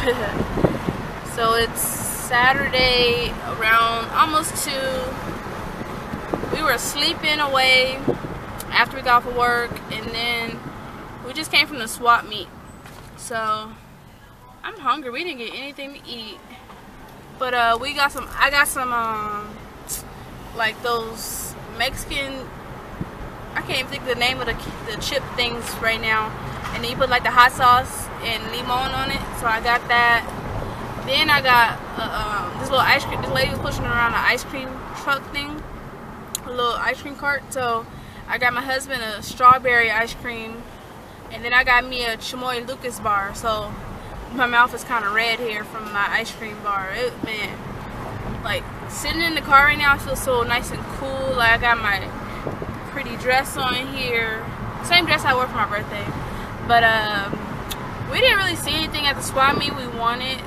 so it's Saturday around almost 2. We were sleeping away after we got off of work and then we just came from the swap meet. So I'm hungry. We didn't get anything to eat. But uh, we got some, I got some, um, like those Mexican, I can't even think the name of the, the chip things right now. And then you put like the hot sauce and limon on it. So I got that. Then I got uh, um, this little ice cream, this lady was pushing around an ice cream truck thing. A little ice cream cart. So I got my husband a strawberry ice cream. And then I got me a Chamoy Lucas bar. So my mouth is kind of red here from my ice cream bar. It, man, like sitting in the car right now, I feel so nice and cool. Like I got my pretty dress on here. Same dress I wore for my birthday. But um, we didn't really see anything at the swap meet we wanted.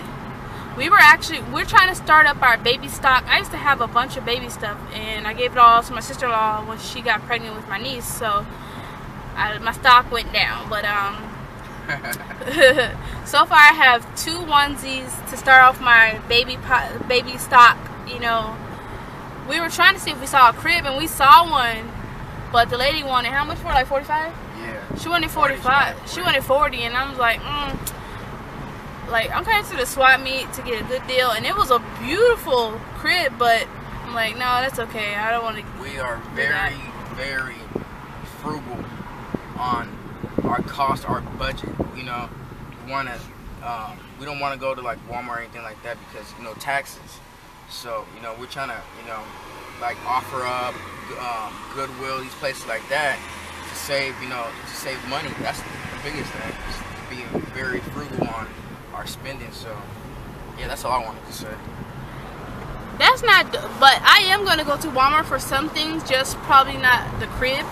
We were actually, we're trying to start up our baby stock. I used to have a bunch of baby stuff and I gave it all to my sister-in-law when she got pregnant with my niece. So I, my stock went down. But um, so far I have two onesies to start off my baby baby stock. You know, we were trying to see if we saw a crib and we saw one, but the lady wanted how much for? Like 45? Yeah. She wanted 45. She wanted 40, and I was like, mm. Like I'm coming to the swap meet to get a good deal, and it was a beautiful crib, but I'm like, no, that's okay. I don't want to. We are very, very frugal on our cost, our budget. You know, we want to, um, we don't want to go to like Walmart or anything like that because you know taxes. So you know we're trying to you know like offer up um, Goodwill, these places like that to save you know to save money. That's the biggest thing. being very frugal on our spending. So yeah, that's all I wanted to say. That's not, but I am going to go to Walmart for some things, just probably not the crib.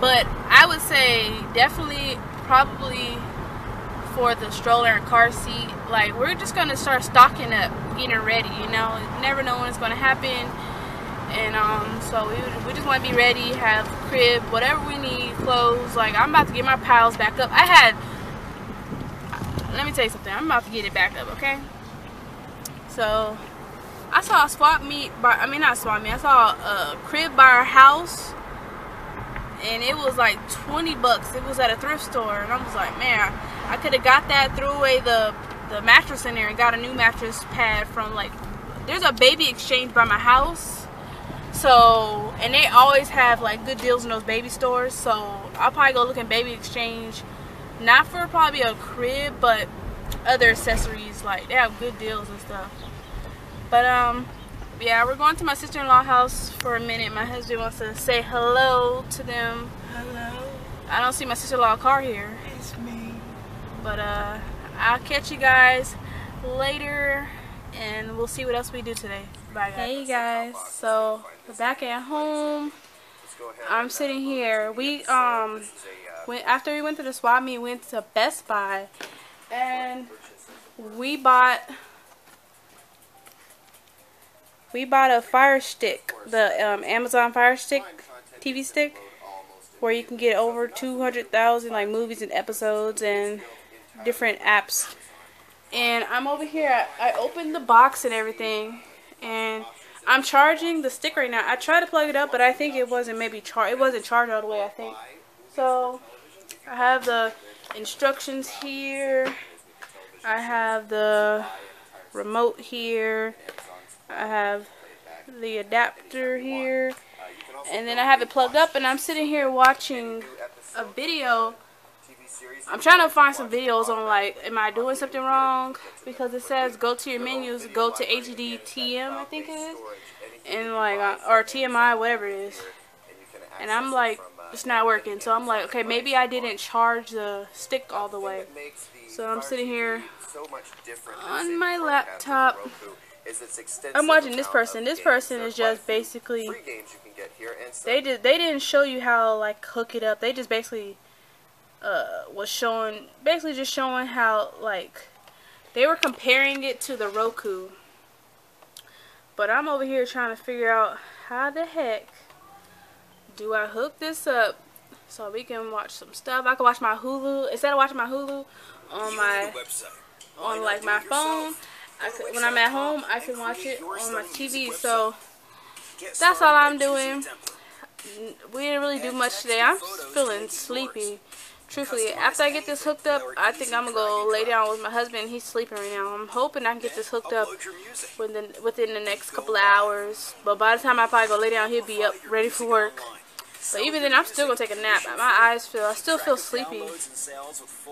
But I would say definitely, probably for the stroller and car seat, like we're just gonna start stocking up, getting ready. You know, you never know when it's gonna happen, and um, so we we just want to be ready, have crib, whatever we need, clothes. Like I'm about to get my piles back up. I had, let me tell you something. I'm about to get it back up. Okay. So I saw a swap meet, by, I mean not swap meet. I saw a crib by our house and it was like 20 bucks. It was at a thrift store, and I was like, man, I could have got that, threw away the the mattress in there, and got a new mattress pad from like. There's a baby exchange by my house, so and they always have like good deals in those baby stores. So I'll probably go look in baby exchange, not for probably a crib, but other accessories like they have good deals and stuff. But um, yeah, we're going to my sister-in-law house for a minute. My husband wants to say hello to them. Hello. I don't see my sister-in-law car here. It's me. But uh, I'll catch you guys later, and we'll see what else we do today. Bye, guys. Hey, guys. So we're back at home. I'm sitting here. We um, went after we went to the swap meet, we went to Best Buy, and we bought we bought a fire stick, the um, Amazon Fire Stick TV stick, where you can get over 200,000 like movies and episodes and different apps. And I'm over here. I, I opened the box and everything, and I'm charging the stick right now. I tried to plug it up, but I think it wasn't maybe char. It wasn't charged all the way. I think. So I have the instructions here. I have the remote here. I have the adapter here. And then I have it plugged up and I'm sitting here watching a video. I'm trying to find some videos on like, am I doing something wrong? Because it says go to your menus, go to HDTM, I think it is. And like, uh, or TMI, whatever it is. And I'm like, it's not working. So I'm like, okay, maybe I didn't charge the stick all the way. So I'm sitting here on my laptop I'm watching this person. This person is just basically they did they didn't show you how like hook it up. They just basically uh was showing basically just showing how like they were comparing it to the Roku. But I'm over here trying to figure out how the heck do I hook this up So we can watch some stuff. I can watch my Hulu instead of watching my Hulu on my on like my phone. I when I'm at home, I can watch it on my TV. So that's all I'm doing. We didn't really do much today. I'm feeling sleepy. Truthfully, after I get this hooked up, I think I'm to go lay down with my husband. He's sleeping right now. I'm hoping I can get this hooked up within, within the next couple of hours. But by the time I probably go lay down, he'll be up ready for work. But even then, I'm still to take a nap. My eyes feel, I still feel sleepy.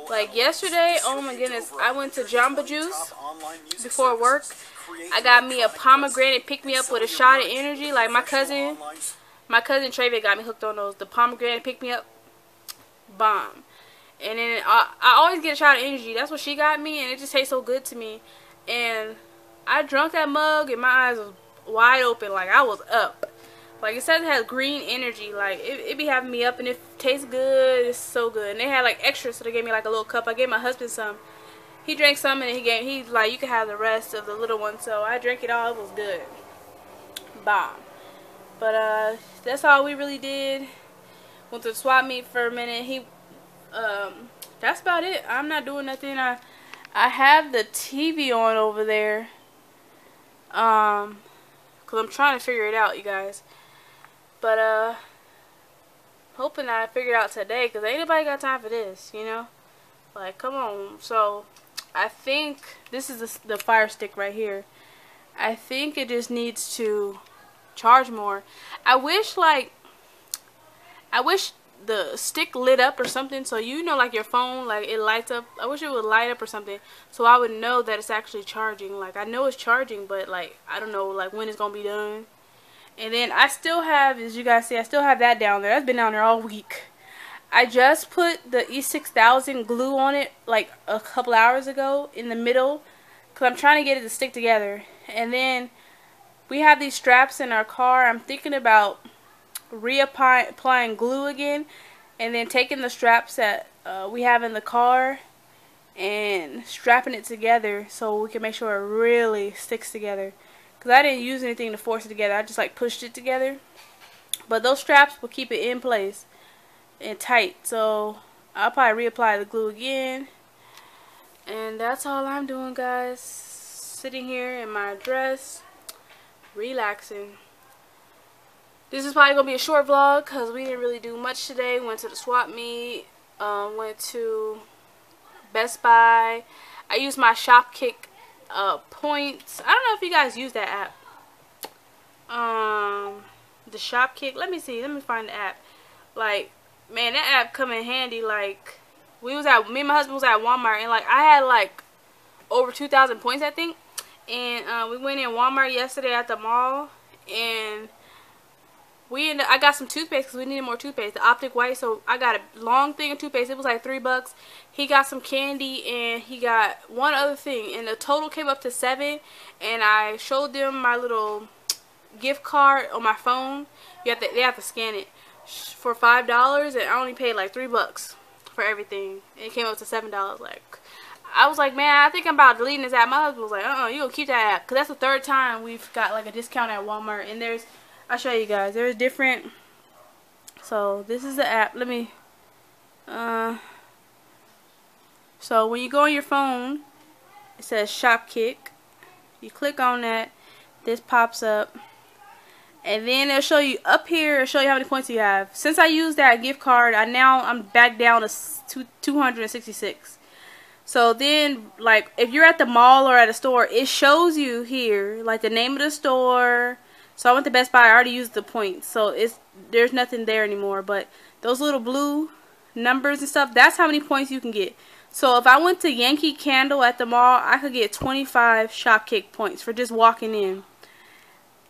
Like yesterday, oh my goodness, I went to Jamba Juice before work. I got me a pomegranate pick me up with a shot of energy. Like my cousin, my cousin Trayvon got me hooked on those. The pomegranate pick me up, bomb. And then I, I always get a shot of energy. That's what she got me, and it just tastes so good to me. And I drunk that mug, and my eyes was wide open, like I was up. Like it says it has green energy. Like it, it be having me up, and it tastes good. It's so good. And they had like extra, so they gave me like a little cup. I gave my husband some. He drank some, and he gave he like you can have the rest of the little one. So I drank it all. It was good. Bomb. But uh, that's all we really did. Went to swap meet for a minute. He um, that's about it. I'm not doing nothing. I I have the TV on over there. Um, cause I'm trying to figure it out, you guys. But uh, hoping I figure it out today, cause ain't nobody got time for this, you know. Like, come on. So, I think this is the, the fire stick right here. I think it just needs to charge more. I wish like I wish the stick lit up or something so you know like your phone like it lights up I wish it would light up or something so I would know that it's actually charging like I know it's charging but like I don't know like when it's gonna be done and then I still have as you guys see I still have that down there. That's been down there all week. I just put the E6000 glue on it like a couple hours ago in the middle because I'm trying to get it to stick together. And then we have these straps in our car. I'm thinking about reapplying glue again and then taking the straps that uh, we have in the car and strapping it together so we can make sure it really sticks together because I didn't use anything to force it together I just like pushed it together but those straps will keep it in place and tight so I'll probably reapply the glue again and that's all I'm doing guys sitting here in my dress relaxing this is probably going to be a short vlog because we didn't really do much today. Went to the swap meet. Um, went to Best Buy. I used my Shopkick uh, points. I don't know if you guys use that app. Um, the Shopkick. Let me see. Let me find the app. Like, man, that app come in handy. Like, we was at, me and my husband was at Walmart. And, like, I had, like, over 2,000 points, I think. And uh, we went in Walmart yesterday at the mall. And we ended, I got some toothpaste because we needed more toothpaste. The Optic White, so I got a long thing of toothpaste. It was like three bucks. He got some candy and he got one other thing, and the total came up to seven. And I showed them my little gift card on my phone. You have to, they have to scan it for five dollars, and I only paid like three bucks for everything. And it came up to seven dollars. Like, I was like, man, I think I'm about deleting this app. My husband was like, uh, uh you gonna keep that app, cause that's the third time we've got like a discount at Walmart, and there's I'll show you guys. There's different. So this is the app. Let me. Uh. So when you go on your phone, it says Shopkick. You click on that. This pops up. And then it'll show you up here, it'll show you how many points you have. Since I used that gift card, I now I'm back down to two, 266. So then, like, if you're at the mall or at a store, it shows you here, like, the name of the store, so I went to Best Buy. I already used the points. So it's there's nothing there anymore. But those little blue numbers and stuff, that's how many points you can get. So if I went to Yankee Candle at the mall, I could get 25 Shopkick points for just walking in.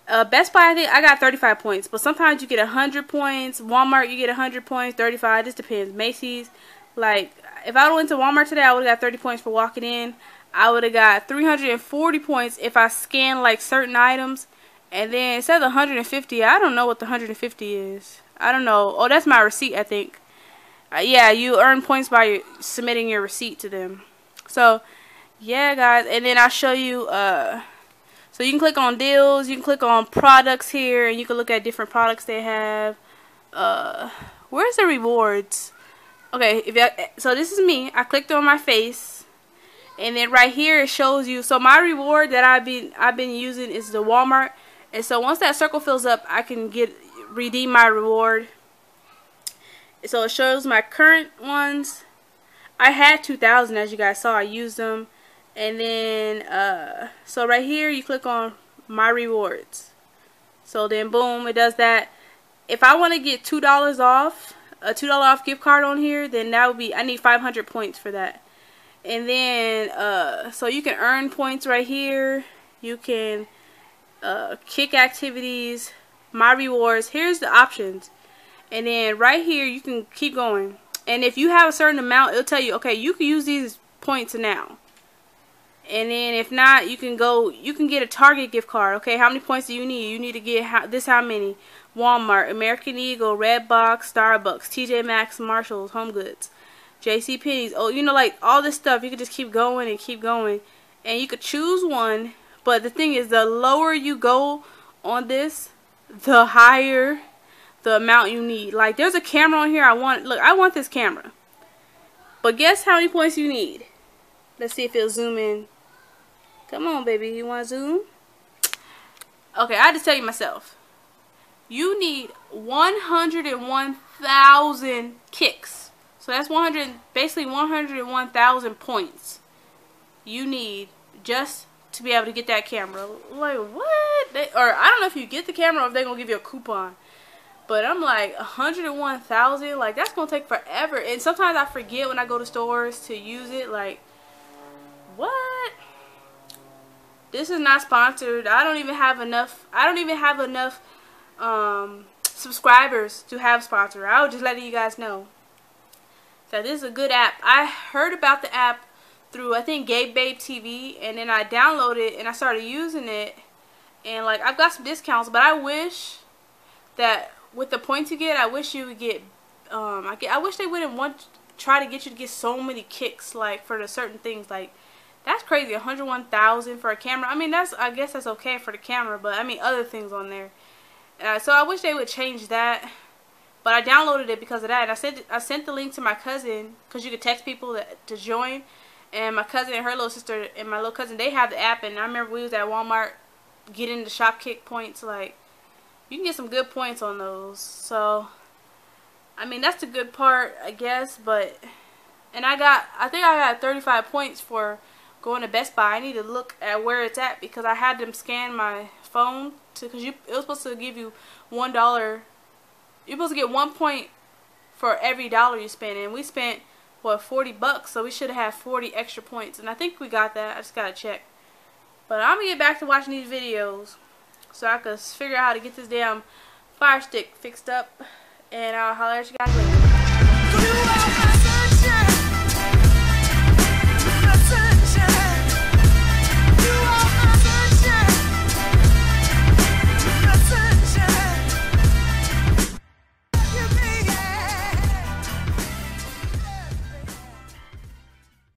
Uh, Best Buy, I think I got 35 points. But sometimes you get 100 points. Walmart, you get 100 points, 35. This depends. Macy's, like, if I went to Walmart today, I would have got 30 points for walking in. I would have got 340 points if I scanned, like, certain items and then it says 150. I don't know what the 150 is. I don't know. Oh, that's my receipt, I think. Uh, yeah, you earn points by submitting your receipt to them. So, yeah, guys. And then I'll show you. Uh, so you can click on deals. You can click on products here. And you can look at different products they have. uh, where's the rewards? Okay, if so this is me. I clicked on my face, and then right here it shows you. So my reward that I've been I've been using is the Walmart, and so once that circle fills up, I can get redeem my reward. So it shows my current ones. I had 2,000 as you guys saw. I used them, and then uh, so right here you click on my rewards. So then boom, it does that. If I want to get two dollars off a $2 off gift card on here, then that would be, I need 500 points for that. And then, uh, so you can earn points right here. You can uh, kick activities, my rewards. Here's the options. And then right here, you can keep going. And if you have a certain amount, it'll tell you, okay, you can use these points now. And then if not, you can go, you can get a Target gift card. Okay, how many points do you need? You need to get how, this how many. Walmart, American Eagle, Redbox, Starbucks, TJ Maxx, Marshalls, Home Goods, JC Penney's. Oh, you know, like all this stuff. You could just keep going and keep going. And you could choose one. But the thing is, the lower you go on this, the higher the amount you need. Like, there's a camera on here. I want, look, I want this camera. But guess how many points you need? Let's see if it'll zoom in. Come on, baby. You want to zoom? Okay, I just tell you myself you need 101,000 kicks. So that's 100, basically 101,000 points you need just to be able to get that camera. Like, what? They, or I don't know if you get the camera or if they're going to give you a coupon. But I'm like, 101,000? Like, that's going to take forever. And sometimes I forget when I go to stores to use it. Like, what? This is not sponsored. I don't even have enough. I don't even have enough um, subscribers to have sponsor. I was just letting you guys know that this is a good app. I heard about the app through I think Gabe Babe TV, and then I downloaded and I started using it, and like I've got some discounts. But I wish that with the points you get, I wish you would get. Um, I get. I wish they wouldn't want try to get you to get so many kicks like for the certain things like. That's crazy, 101,000 for a camera. I mean, that's I guess that's okay for the camera, but I mean other things on there. Uh, so I wish they would change that. But I downloaded it because of that. And I sent I sent the link to my cousin because you could text people that, to join. And my cousin and her little sister and my little cousin they have the app. And I remember we was at Walmart getting the Shopkick points. Like you can get some good points on those. So I mean that's the good part I guess. But and I got I think I got 35 points for going to Best Buy. I need to look at where it's at because I had them scan my phone to because you it was supposed to give you one dollar. You're supposed to get one point for every dollar you spend, and we spent what 40 bucks, so we should have 40 extra points, and I think we got that. I just gotta check. But I'm gonna get back to watching these videos so I can figure out how to get this damn fire stick fixed up, and I'll holler at you guys later.